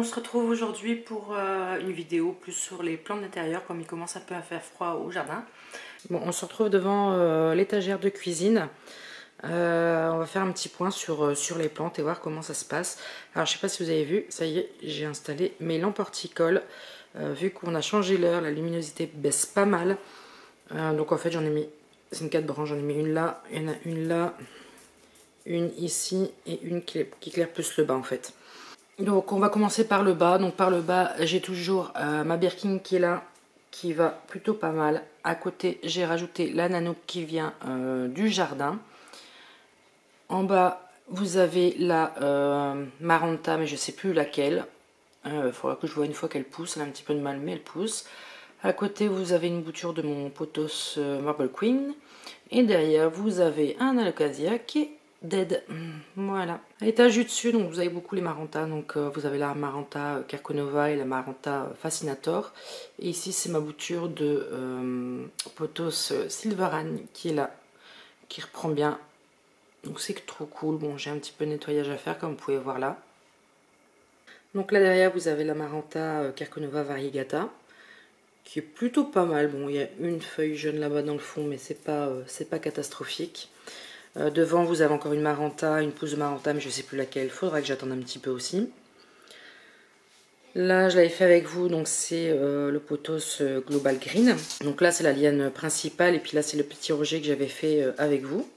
on se retrouve aujourd'hui pour euh, une vidéo plus sur les plantes d'intérieur comme il commence un peu à faire froid au jardin. Bon, on se retrouve devant euh, l'étagère de cuisine. Euh, on va faire un petit point sur, les plantes et voir comment ça se passe. Alors je sais pas si vous avez vu, ça y est, j'ai installé mes lampes horticoles. vu qu'on a changé l'heure, la luminosité baisse pas mal. donc en fait j'en ai mis, c'est une 4 branches, j'en ai mis une là, il y une là, une ici et une qui, qui éclaire plus le bas en fait. Donc on va commencer par le bas. Donc par le bas, j'ai toujours euh, ma Birkin qui est là, qui va plutôt pas mal. À côté, j'ai rajouté la Nanook qui vient euh, du jardin. En bas, vous avez la euh, Maranta, mais je ne sais plus laquelle. Il faudra que je vois une fois qu'elle pousse. Elle a un petit peu de mal, mais elle pousse. À côté, vous avez une bouture de mon potos Marble Queen. Et derrière, vous avez un Alocasia qui est dead. Voilà. À l'étage du dessus, donc vous avez beaucoup les Maranta. Donc euh, vous avez la Maranta Carconova et la Maranta Fascinator. Et ici, c'est ma bouture de euh, Potos Silveran qui est là, qui reprend bien. Donc c'est trop cool. Bon, j'ai un petit peu de nettoyage à faire, comme vous pouvez voir là. Donc là derrière, vous avez la Maranta euh, Carconova Variegata qui est plutôt pas mal. Bon, il y a une feuille jaune là-bas dans le fond, mais c'est pas, c'est pas catastrophique. Euh, devant, vous avez encore une Maranta, une pousse de Maranta, mais je ne sais plus laquelle. Il faudra que j'attende un petit peu aussi. Là, je l'avais fait avec vous, donc c'est euh, le Potos euh, Global Green. Donc là, c'est la liane principale, et puis là, c'est le petit roger que j'avais fait avec vous.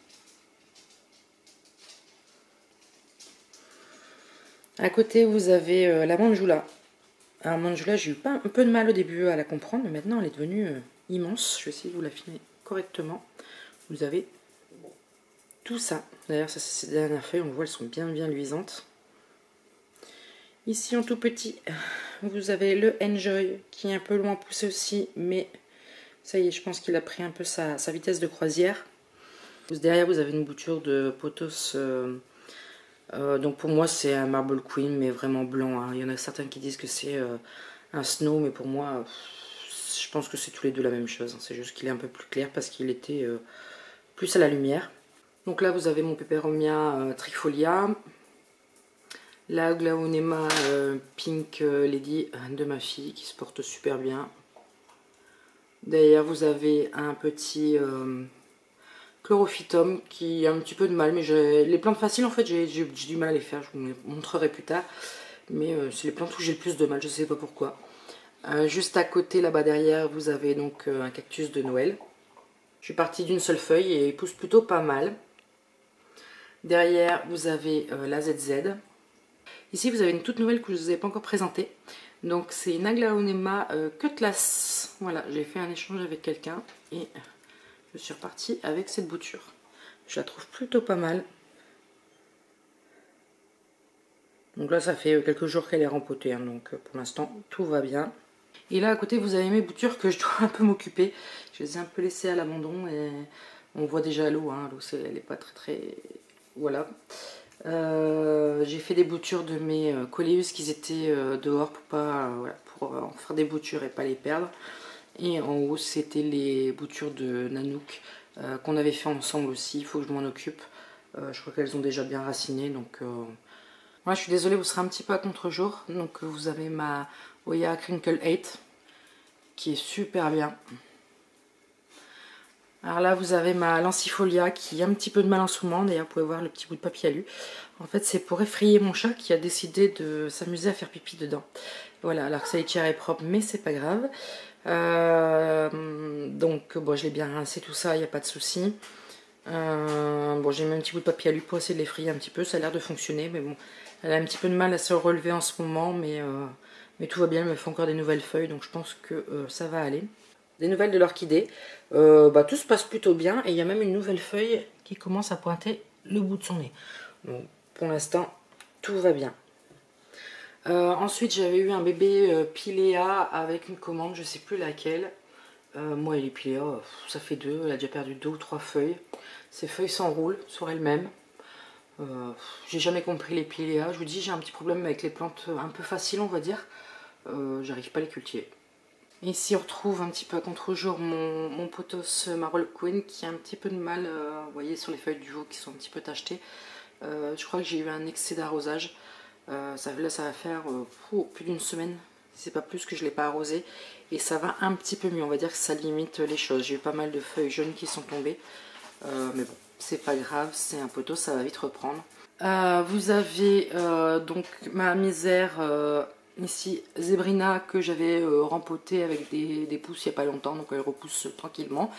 À côté, vous avez la Manjula. Alors, Manjula, j'ai eu un peu de mal au début à la comprendre, mais maintenant, elle est devenue immense. Je vais essayer de vous la filmer correctement. Vous avez tout ça. D'ailleurs, ça c'est ces dernières feuilles, on voit, elles sont bien bien luisantes. Ici en tout petit, vous avez le Enjoy qui est un peu loin poussé aussi, mais ça y est, je pense qu'il a pris un peu sa, vitesse de croisière. Derrière, vous avez une bouture de potos. Euh, euh, donc pour moi, c'est un Marble Queen, mais vraiment blanc. Hein. Il y en a certains qui disent que c'est euh, un Snow, mais pour moi, je pense que c'est tous les deux la même chose. Hein. C'est juste qu'il est un peu plus clair parce qu'il était plus à la lumière. Donc là, vous avez mon Peperomia euh, Trifolia, la Glaonema euh, Pink euh, Lady de ma fille qui se porte super bien. Derrière, vous avez un petit Chlorophytum qui a un petit peu de mal, mais les plantes faciles, en fait, j'ai du mal à les faire, je vous les montrerai plus tard. Mais c'est les plantes où j'ai le plus de mal, je ne sais pas pourquoi. juste à côté, là-bas derrière, vous avez donc un cactus de Noël. Je suis partie d'une seule feuille et il pousse plutôt pas mal. Derrière, vous avez euh, la ZZ. Ici, vous avez une toute nouvelle que je ne vous ai pas encore présentée. Donc, c'est une Aglaonema euh, Cutlass. Voilà, j'ai fait un échange avec quelqu'un et je suis repartie avec cette bouture. Je la trouve plutôt pas mal. Donc là, ça fait quelques jours qu'elle est rempotée, hein, donc euh, pour l'instant, tout va bien. Et là, à côté, vous avez mes boutures que je dois un peu m'occuper. Je les ai un peu laissées à l'abandon et on voit déjà l'eau. Hein. L'eau, elle n'est pas très très voilà. Euh, j'ai fait des boutures de mes euh, coléus qui étaient euh, dehors pour, pas, pour en faire des boutures et pas les perdre. Et en haut, c'était les boutures de Nanook qu'on avait fait ensemble aussi. Il faut que je m'en occupe. je crois qu'elles ont déjà bien raciné. Donc, moi, je suis désolée, vous serez un petit peu à contre-jour. Donc, vous avez ma Oya Crinkle 8 qui est super bien. Alors là, vous avez ma lancifolia qui a un petit peu de mal en ce moment. D'ailleurs, vous pouvez voir le petit bout de papier alu. En fait, c'est pour effrayer mon chat qui a décidé de s'amuser à faire pipi dedans. Voilà, alors que ça est est propre, mais c'est pas grave. Euh, donc, bon, je l'ai bien rincé tout ça, il n'y a pas de souci. Euh, bon, j'ai mis un petit bout de papier alu pour essayer de l'effrayer un petit peu. Ça a l'air de fonctionner, mais bon, elle a un petit peu de mal à se relever en ce moment, mais, euh, mais tout va bien. Elle me fait encore des nouvelles feuilles, donc je pense que ça va aller nouvelles de l'orchidée. Euh, bah, tout se passe plutôt bien et il y a même une nouvelle feuille qui commence à pointer le bout de son nez. Donc pour l'instant, tout va bien. Euh, ensuite, j'avais eu un bébé euh, Piléa avec une commande, je sais plus laquelle. moi, il est Piléa, ça fait deux, elle a déjà perdu deux ou trois feuilles. Ces feuilles s'enroulent sur elles-mêmes. j'ai jamais compris les Piléa. Je vous dis, j'ai un petit problème avec les plantes un peu faciles, on va dire. J'arrive pas à les cultiver. Ici on retrouve un petit peu à contre-jour mon, potos Marble Queen qui a un petit peu de mal, euh, vous voyez sur les feuilles du jour qui sont un petit peu tachetées. Euh, je crois que j'ai eu un excès d'arrosage. ça, là, ça va faire plus d'une semaine, c'est pas plus que je ne l'ai pas arrosé. Et ça va un petit peu mieux, on va dire que ça limite les choses. J'ai eu pas mal de feuilles jaunes qui sont tombées. mais bon, c'est pas grave, c'est un poteau, ça va vite reprendre. vous avez donc ma misère Ici, Zebrina que j'avais euh, rempoté avec des, pousses il n'y a pas longtemps, donc elle repousse tranquillement.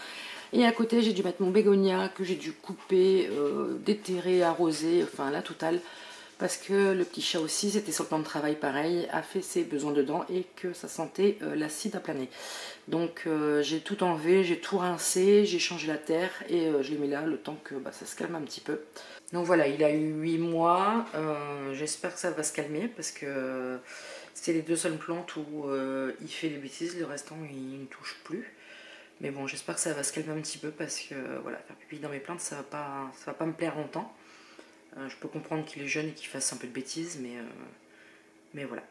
Et à côté, j'ai dû mettre mon bégonia que j'ai dû couper, euh, déterrer, arroser, enfin la totale. Parce que le petit chat aussi, c'était sur le plan de travail pareil, a fait ses besoins dedans et que ça sentait euh, l'acide à planer. Donc j'ai tout enlevé, j'ai tout rincé, j'ai changé la terre et je l'ai mis là le temps que bah, ça se calme un petit peu. Donc voilà, il a eu 8 mois, j'espère que ça va se calmer parce que c'est les deux seules plantes où euh, il fait les bêtises, le restant il ne touche plus. Mais bon, j'espère que ça va se calmer un petit peu parce que voilà, faire pipi dans mes plantes, ça va pas, ça va pas me plaire longtemps. Euh, je peux comprendre qu'il est jeune et qu'il fasse un peu de bêtises, mais, euh, mais voilà.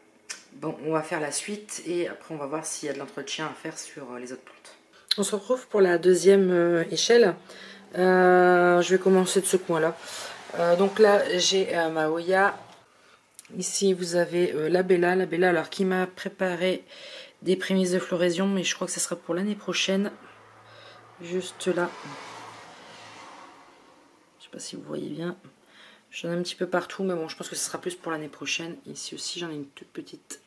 Bon, on va faire la suite et après on va voir s'il y a de l'entretien à faire sur les autres plantes. On se retrouve pour la deuxième échelle. je vais commencer de ce coin-là. donc là, j'ai ma Oya Ici, vous avez euh, la Bella. La Bella, alors, qui m'a préparé des prémices de floraison, mais je crois que ce sera pour l'année prochaine. Juste là. Je sais pas si vous voyez bien. J'en ai un petit peu partout, mais bon, je pense que ce sera plus pour l'année prochaine. Ici aussi, j'en ai une toute petite.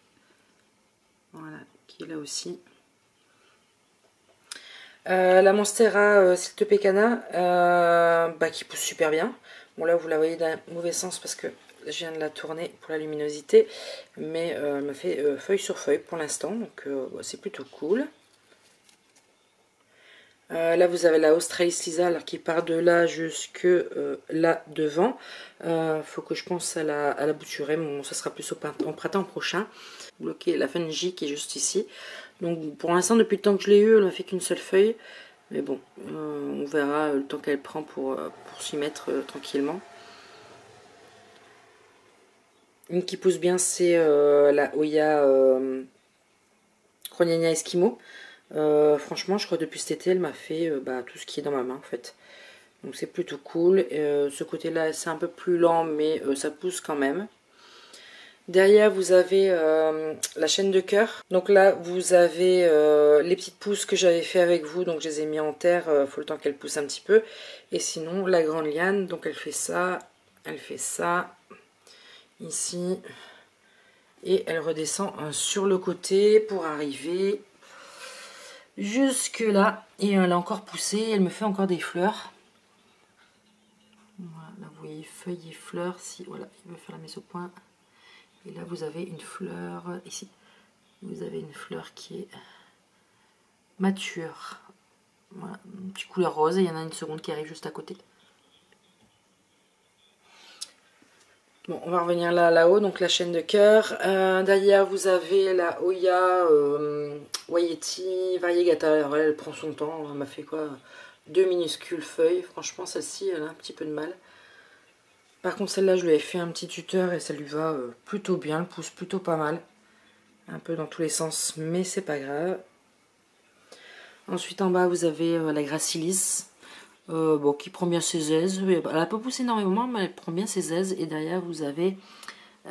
Voilà, qui est là aussi. Euh, la Monstera euh, Pecana, euh, bah, qui pousse super bien. Bon là vous la voyez d'un mauvais sens parce que je viens de la tourner pour la luminosité, mais euh, elle me fait euh, feuille sur feuille pour l'instant, donc euh, c'est plutôt cool. là, vous avez la Australis Lisa qui part de là jusque là devant. Il faut que je pense à la, à la bouturer. Bon, ça sera plus au printemps, printemps prochain. Bloquer la Fungi qui est juste ici. Donc, pour l'instant, depuis le temps que je l'ai eu, elle n'a fait qu'une seule feuille. Mais bon, on verra le temps qu'elle prend pour s'y mettre tranquillement. Une qui pousse bien, c'est euh, la Oya euh, Eskimo. Euh, franchement, je crois depuis cet été, elle m'a fait euh, bah, tout ce qui est dans ma main en fait. Donc c'est plutôt cool. ce côté-là, c'est un peu plus lent, mais ça pousse quand même. Derrière, vous avez la chaîne de cœur. Donc là, vous avez les petites pousses que j'avais fait avec vous. Donc je les ai mis en terre. Il faut le temps qu'elles poussent un petit peu. Et sinon, la grande liane. Donc elle fait ça, elle fait ça, ici. Et elle redescend euh, sur le côté pour arriver jusque là et elle a encore poussé elle me fait encore des fleurs. Voilà là vous voyez feuilles et fleurs si voilà il veut faire la mise au point. Et là vous avez une fleur ici vous avez une fleur qui est mature. Une petite couleur rose et il y en a une seconde qui arrive juste à côté Bon, on va revenir là, là-haut, donc la chaîne de cœur. Euh, derrière, vous avez la Oya euh, Wayeti Variegata. Elle, prend son temps. Elle m'a fait quoi? Deux minuscules feuilles. Franchement, celle-ci, elle a un petit peu de mal. Par contre, celle-là, je lui ai fait un petit tuteur et ça lui va euh, plutôt bien. Elle pousse plutôt pas mal. Un peu dans tous les sens, mais c'est pas grave. Ensuite, en bas, vous avez la Gracilis. Euh, bon, qui prend bien ses aises. Elle n'a pas poussé énormément, mais elle prend bien ses aises. Et derrière, vous avez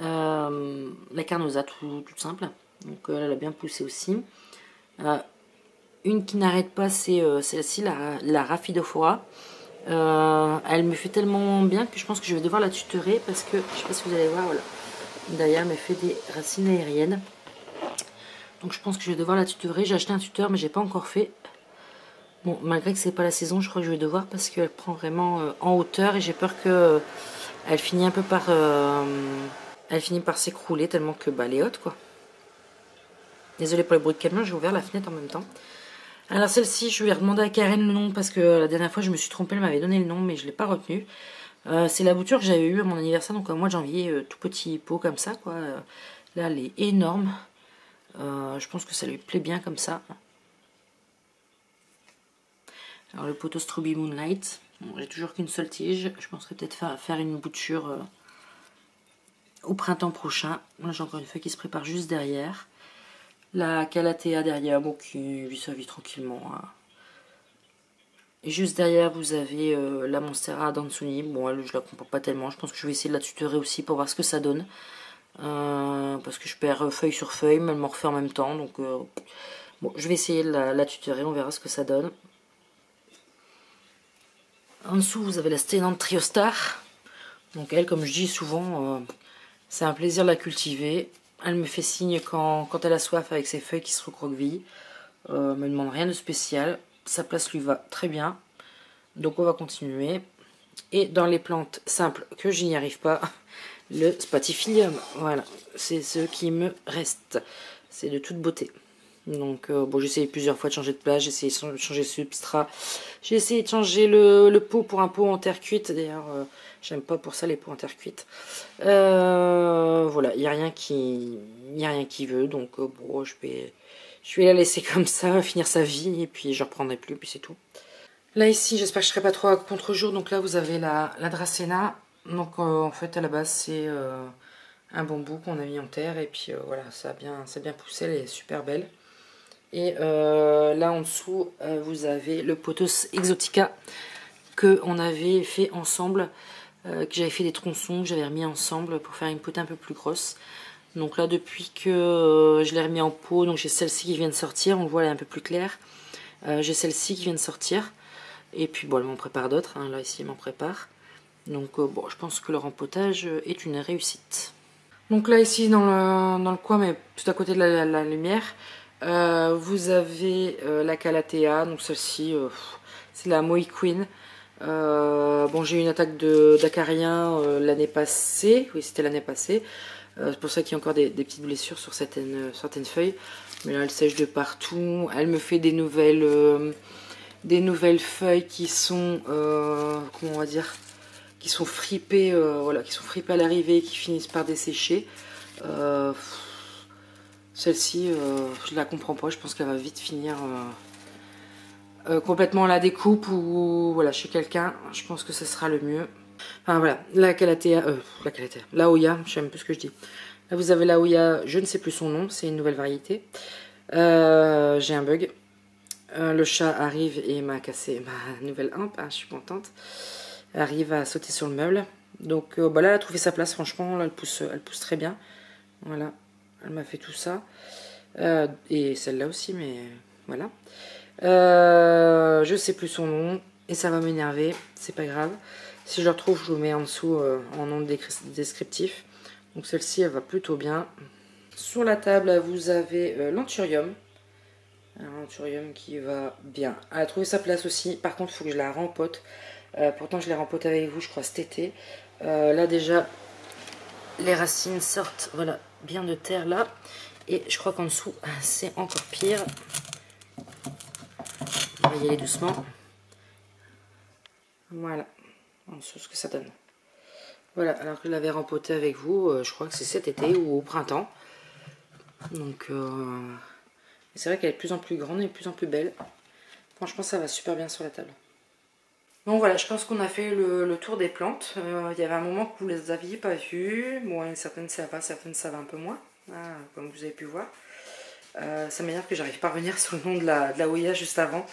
euh, la carnosa, tout, simple. Donc euh, elle a bien poussé aussi. une qui n'arrête pas, c'est celle-ci, la, la Raphidophora. elle me fait tellement bien que je pense que je vais devoir la tutorer parce que, je sais pas si vous allez voir, voilà. Derrière, elle me fait des racines aériennes. Donc je pense que je vais devoir la tutorer. J'ai acheté un tuteur, mais j'ai pas encore fait. Bon, malgré que c'est pas la saison, je crois que je vais devoir parce qu'elle prend vraiment euh, en hauteur et j'ai peur que euh, finit un peu par euh, elle finit par s'écrouler tellement que bah, elle est haute quoi. Désolée pour les bruits de camion, j'ai ouvert la fenêtre en même temps. Alors celle-ci, je vais demander à Karen le nom parce que la dernière fois je me suis trompée, elle m'avait donné le nom mais je ne l'ai pas retenu. c'est la bouture que j'avais eue à mon anniversaire, donc au mois de janvier, tout petit pot comme ça quoi. là elle est énorme. je pense que ça lui plaît bien comme ça. Alors le poteau Moonlight, j'ai toujours qu'une seule tige. Je penserais peut-être faire, une bouture euh, au printemps prochain. Là j'ai encore une feuille qui se prépare juste derrière. La Calathea derrière, bon, qui vit sa vie tranquillement. Hein. Et juste derrière, vous avez euh, la Monstera Dansuni. Bon, elle, je la comprends pas tellement. Je pense que je vais essayer de la tutorer aussi pour voir ce que ça donne. parce que je perds feuille sur feuille, mais elle m'en refait en même temps. Donc bon, je vais essayer de la, la tutorer, on verra ce que ça donne. En dessous, vous avez la Stenante Triostar. Donc elle, comme je dis souvent, c'est un plaisir de la cultiver. Elle me fait signe quand, elle a soif avec ses feuilles qui se recroquevillent. Euh, me demande rien de spécial. Sa place lui va très bien. Donc on va continuer. Et dans les plantes simples que je n'y arrive pas, le spatifilium. Voilà, c'est ce qui me reste. C'est de toute beauté. Donc euh, bon, j'ai essayé plusieurs fois de changer de place, j'ai essayé de changer de substrat. J'ai essayé de changer le, pot pour un pot en terre cuite. D'ailleurs, euh, j'aime pas pour ça les pots en terre cuite. Euh, voilà, il n'y a rien qui a rien qui veut. Donc bon, je vais je vais la laisser comme ça, finir sa vie, et puis je reprendrai plus, puis c'est tout. Là ici, j'espère que je serai pas trop à contre-jour. Donc là, vous avez la, la Dracena. Donc en fait, à la base, c'est un bambou qu'on a mis en terre. Et puis voilà, ça bien, ça a bien poussé, elle est super belle. Et euh, là en dessous, euh, vous avez le Potos Exotica que on avait fait ensemble, euh, que j'avais fait des tronçons, que j'avais remis ensemble pour faire une pote un peu plus grosse. Donc là, depuis que je l'ai remis en pot, donc j'ai celle-ci qui vient de sortir, on le voit, elle est un peu plus claire. j'ai celle-ci qui vient de sortir. Et puis bon, elle m'en prépare d'autres, hein. là ici elle m'en prépare. Donc bon, je pense que le rempotage est une réussite. Donc là ici dans le, dans le coin, mais tout à côté de la lumière, euh, vous avez euh, la Calatea, donc celle-ci, euh, c'est la Moe Queen. bon, j'ai eu une attaque d'acariens l'année passée, oui, c'était l'année passée. c'est pour ça qu'il y a encore des, petites blessures sur certaines, certaines feuilles. Mais là, elle sèche de partout. Elle me fait des nouvelles, des nouvelles feuilles qui sont, comment on va dire, qui sont fripées, voilà, qui sont fripées à l'arrivée et qui finissent par dessécher. Celle-ci, euh, je la comprends pas. Je pense qu'elle va vite finir euh, euh, complètement la découpe ou voilà chez quelqu'un. Je pense que ce sera le mieux. Enfin voilà, la Calatea, la Calatea, la Oya, je sais même plus ce que je dis. Là vous avez la Oya, je ne sais plus son nom, c'est une nouvelle variété. J'ai un bug. le chat arrive et m'a cassé ma nouvelle hampe, hein, je suis contente. Elle arrive à sauter sur le meuble. Donc bah là, elle a trouvé sa place, franchement, là, elle pousse, elle pousse très bien. Voilà, elle m'a fait tout ça. Euh, et celle-là aussi, mais voilà. Euh, je sais plus son nom. Et ça va m'énerver. C'est pas grave. Si je le retrouve, je vous mets en dessous euh, en nom descriptif. Donc celle-ci, elle va plutôt bien. Sur la table, vous avez l'Anturium. Un Anturium qui va bien. Elle a trouvé sa place aussi. Par contre, il faut que je la rempote. pourtant, je l'ai rempote avec vous, je crois, cet été. là, déjà, les racines sortent voilà, bien de terre là. Et je crois qu'en dessous, c'est encore pire. On va y aller doucement. Voilà. En dessous, ce que ça donne. Voilà, alors que je l'avais rempoté avec vous, euh, je crois que c'est cet été ou au printemps. Donc, euh, c'est vrai qu'elle est de plus en plus grande et de plus en plus belle. Franchement, ça va super bien sur la table. Bon voilà, je pense qu'on a fait le, tour des plantes. Euh, il y avait un moment que vous les aviez pas vues. Bon, certaines ça va, certaines ça va un peu moins, hein, comme vous avez pu voir. Euh, ça m'énerve que j'arrive pas à revenir sur le nom de la, de juste avant.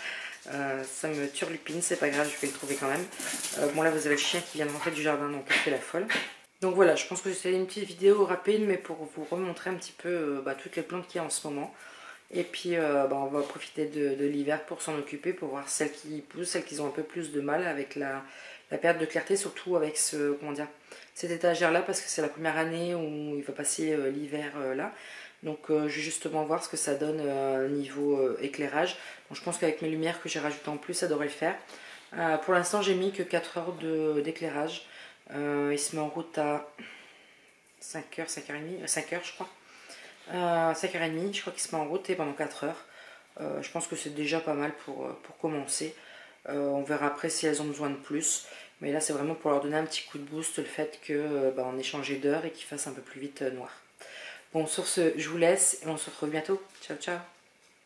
Euh, ça me turlupine, c'est pas grave, je vais le trouver quand même. bon là vous avez le chien qui vient de rentrer du jardin, donc il fait la folle. Donc voilà, je pense que c'était une petite vidéo rapide, mais pour vous remontrer un petit peu bah, toutes les plantes qu'il y a en ce moment. Et puis euh, bah, on va profiter de, l'hiver pour s'en occuper, pour voir celles qui poussent, celles qui ont un peu plus de mal avec la, perte de clarté, surtout avec ce, comment dire, cette étagère là, parce que c'est la première année où il va passer euh, l'hiver euh, là. Donc je vais justement voir ce que ça donne niveau éclairage. je pense qu'avec mes lumières que j'ai rajoutées en plus, ça devrait le faire. pour l'instant j'ai mis que 4 heures d'éclairage. il se met en route à 5h, 5h30, 5h je crois. 5h30, je crois qu'il se met en route et pendant 4 heures. Euh, je pense que c'est déjà pas mal pour, euh, pour commencer. Euh, on verra après si elles ont besoin de plus. Mais là, c'est vraiment pour leur donner un petit coup de boost, le fait qu'on bah, ait changé d'heure et qu'il fasse un peu plus vite noir. Bon, sur ce, je vous laisse et on se retrouve bientôt. Ciao, ciao